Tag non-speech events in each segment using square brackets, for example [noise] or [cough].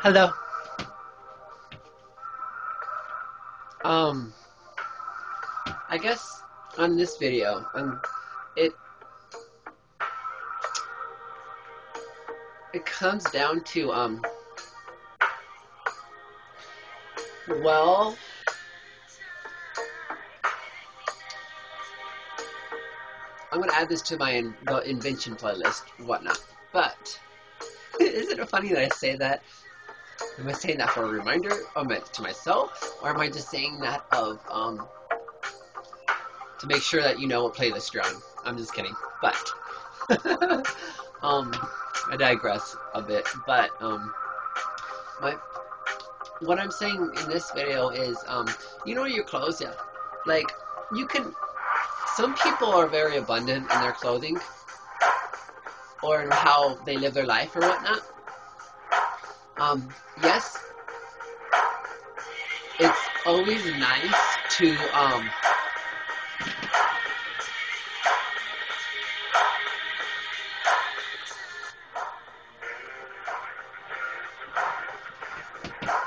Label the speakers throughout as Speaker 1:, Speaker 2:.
Speaker 1: Hello. Um, I guess on this video, um, it it comes down to um, well, I'm gonna add this to my in, the invention playlist, whatnot. But [laughs] isn't it funny that I say that? Am I saying that for a reminder it to myself, or am I just saying that of um to make sure that you know what playlist you're on? I'm just kidding, but [laughs] um I digress a bit. But um my what I'm saying in this video is um you know your clothes, yeah, like you can. Some people are very abundant in their clothing or in how they live their life or whatnot. Um, yes, it's always nice to um,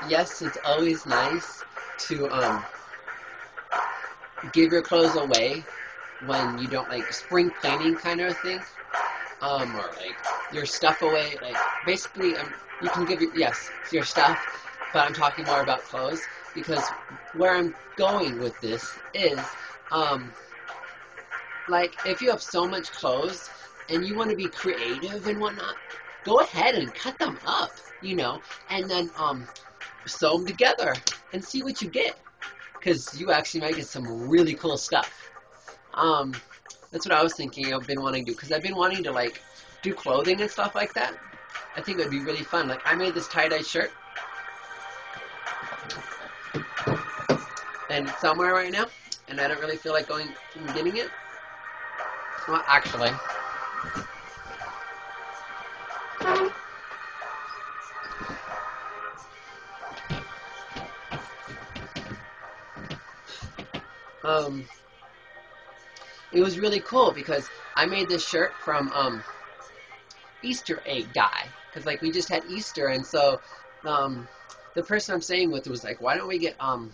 Speaker 1: yes, it's always nice to um, give your clothes away when you don't like spring cleaning kind of thing, um, or like your stuff away. Like basically, um, you can give yes your stuff, but I'm talking more about clothes because where I'm going with this is um, like if you have so much clothes and you want to be creative and whatnot, go ahead and cut them up, you know, and then um, sew them together and see what you get because you actually might get some really cool stuff. Um, that's what I was thinking. I've been wanting to because I've been wanting to like do clothing and stuff like that. I think it would be really fun. Like I made this tie-dye shirt, and it's somewhere right now, and I don't really feel like going and getting it. Well, actually. Um, it was really cool because I made this shirt from um, Easter egg dye because like we just had Easter and so um, the person I'm staying with was like, why don't we get um,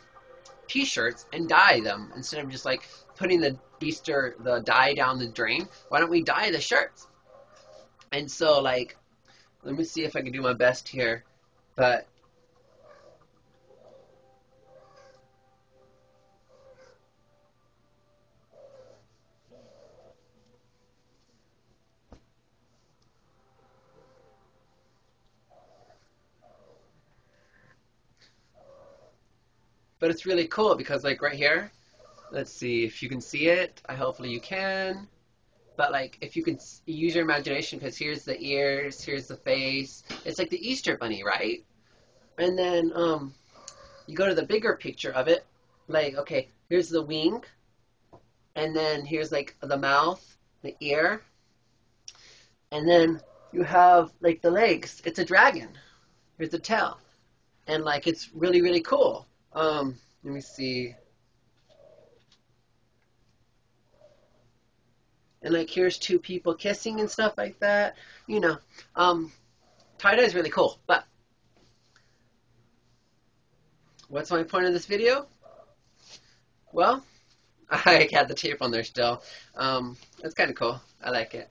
Speaker 1: t-shirts and dye them instead of just like putting the Easter the dye down the drain? Why don't we dye the shirts? And so like, let me see if I can do my best here, but But it's really cool because like right here, let's see if you can see it. I hopefully you can. But like if you can use your imagination because here's the ears, here's the face. It's like the Easter bunny, right? And then um you go to the bigger picture of it. Like okay, here's the wing. And then here's like the mouth, the ear. And then you have like the legs. It's a dragon. Here's the tail. And like it's really really cool. Um, let me see. And like here's two people kissing and stuff like that. You know, um, tie dye is really cool. But what's my point of this video? Well, [laughs] I had the tape on there still. Um, it's kind of cool. I like it.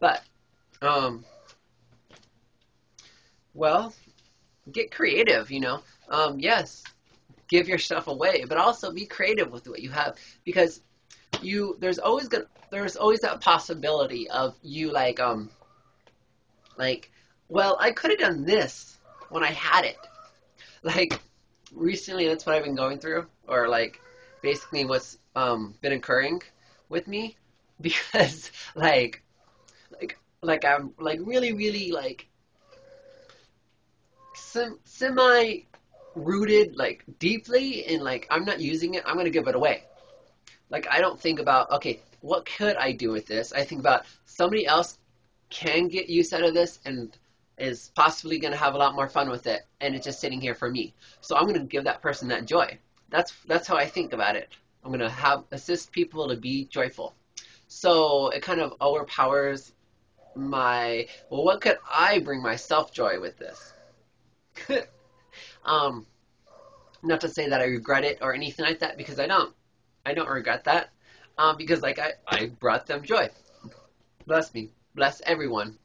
Speaker 1: But, um, well, get creative, you know. Um, yes, give your stuff away, but also be creative with what you have because you there's always gonna there's always that possibility of you like um like well I could have done this when I had it. Like recently that's what I've been going through or like basically what's um been occurring with me [laughs] because like like like I'm like really really like sem- semi rooted like deeply in like I'm not using it, I'm gonna give it away. Like I don't think about okay, what could I do with this? I think about somebody else can get use out of this and is possibly gonna have a lot more fun with it, and it's just sitting here for me. So I'm gonna give that person that joy. That's that's how I think about it. I'm gonna have assist people to be joyful. So it kind of overpowers my well. What could I bring myself joy with this? [laughs] um, not to say that I regret it or anything like that because I don't. I don't regret that um, because like I, I brought them joy. Bless me. Bless everyone.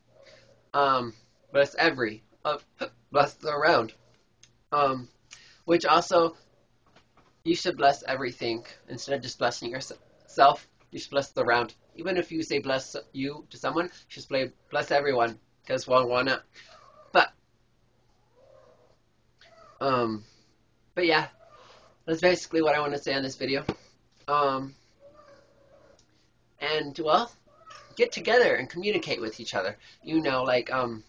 Speaker 1: Um, bless every. Uh, [laughs] bless around. Um, which also, you should bless everything instead of just blessing yourself. You should bless the round. Even if you say bless you to someone, you should play bless everyone because well, why not? But, um, but yeah, that's basically what I want to say on this video. Um, and well, get together and communicate with each other. You know, like um,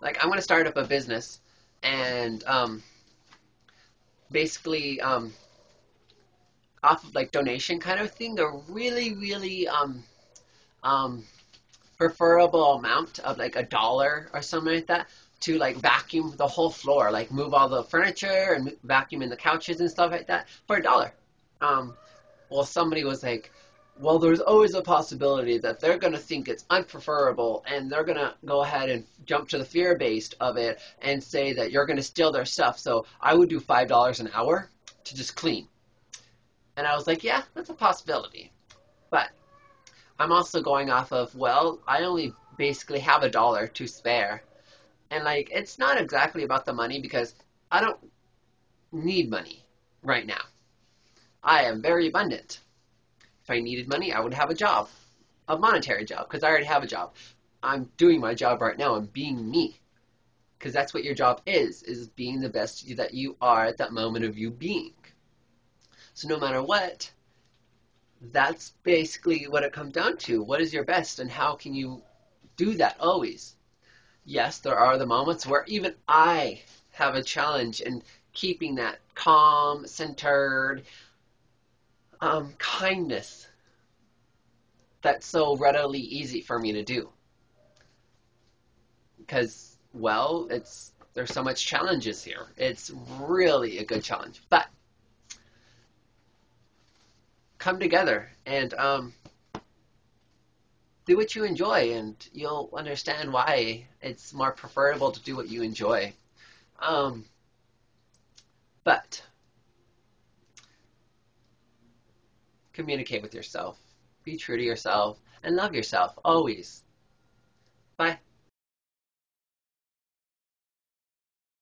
Speaker 1: like I'm gonna start up a business, and um, basically um, off of like donation kind of thing, a really really um, um, preferable amount of like a dollar or something like that to like vacuum the whole floor, like move all the furniture and vacuum in the couches and stuff like that for a dollar. Um, well, somebody was like, well, there's always a possibility that they're going to think it's unpreferable and they're going to go ahead and jump to the fear based of it and say that you're going to steal their stuff. So I would do $5 an hour to just clean. And I was like, yeah, that's a possibility. But I'm also going off of, well, I only basically have a dollar to spare. And like, it's not exactly about the money because I don't need money right now. I am very abundant. If I needed money, I would have a job, a monetary job, because I already have a job. I'm doing my job right now. I'm being me. Because that's what your job is, is being the best that you are at that moment of you being. So no matter what, that's basically what it comes down to. What is your best and how can you do that always? Yes, there are the moments where even I have a challenge in keeping that calm, centered, um, kindness that's so readily easy for me to do. Because, well, it's there's so much challenges here. It's really a good challenge. But come together and um, do what you enjoy, and you'll understand why it's more preferable to do what you enjoy. Um, but communicate with yourself, be true to yourself, and love yourself always. Bye.